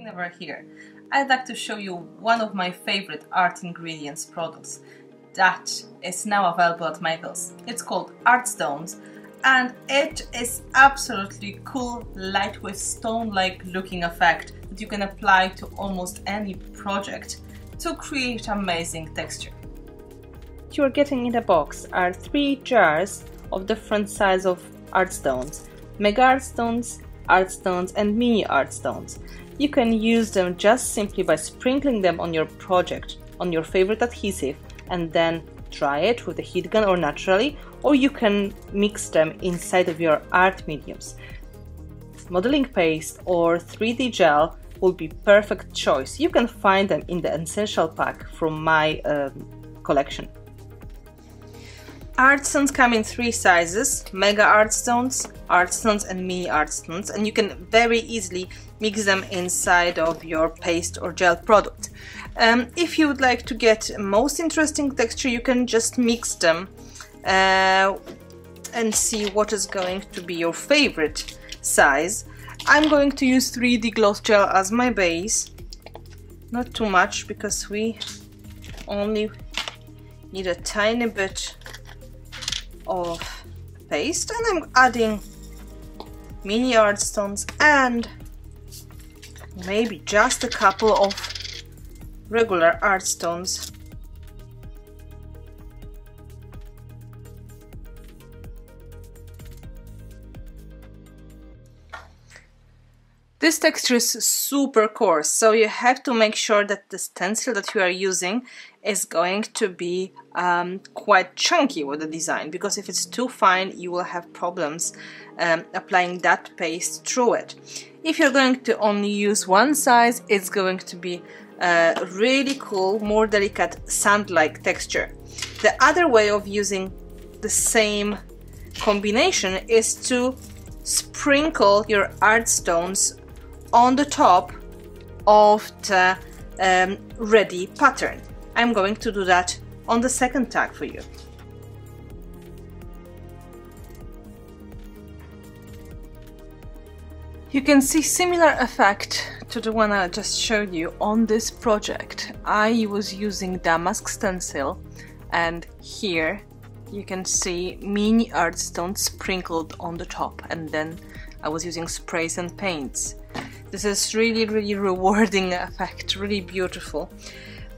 Finnabair here, I'd like to show you one of my favorite art ingredients products that is now available at Michaels. It's called Art Stones and it is absolutely cool lightweight stone-like looking effect that you can apply to almost any project to create amazing texture. What you are getting in the box are three jars of different size of art stones, mega art stones, art stones and mini art stones. You can use them just simply by sprinkling them on your project on your favorite adhesive and then dry it with a heat gun or naturally or you can mix them inside of your art mediums. Modeling paste or 3D gel will be perfect choice. You can find them in the essential pack from my um, collection. Art stones come in three sizes, mega art stones, art stones and mini art stones and you can very easily mix them inside of your paste or gel product. Um, if you would like to get most interesting texture you can just mix them uh, and see what is going to be your favorite size. I'm going to use 3D gloss gel as my base, not too much because we only need a tiny bit of paste and I'm adding mini art stones and maybe just a couple of regular art stones This texture is super coarse, so you have to make sure that the stencil that you are using is going to be um, quite chunky with the design, because if it's too fine, you will have problems um, applying that paste through it. If you're going to only use one size, it's going to be a really cool, more delicate sand-like texture. The other way of using the same combination is to sprinkle your art stones on the top of the um, ready pattern. I'm going to do that on the second tag for you. You can see similar effect to the one I just showed you on this project. I was using damask stencil and here you can see mini art stones sprinkled on the top and then I was using sprays and paints. This is really, really rewarding effect, really beautiful.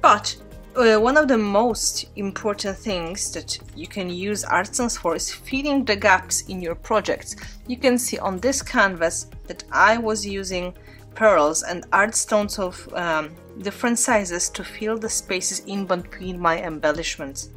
But uh, one of the most important things that you can use Artstones for is filling the gaps in your projects. You can see on this canvas that I was using pearls and art stones of um, different sizes to fill the spaces in between my embellishments.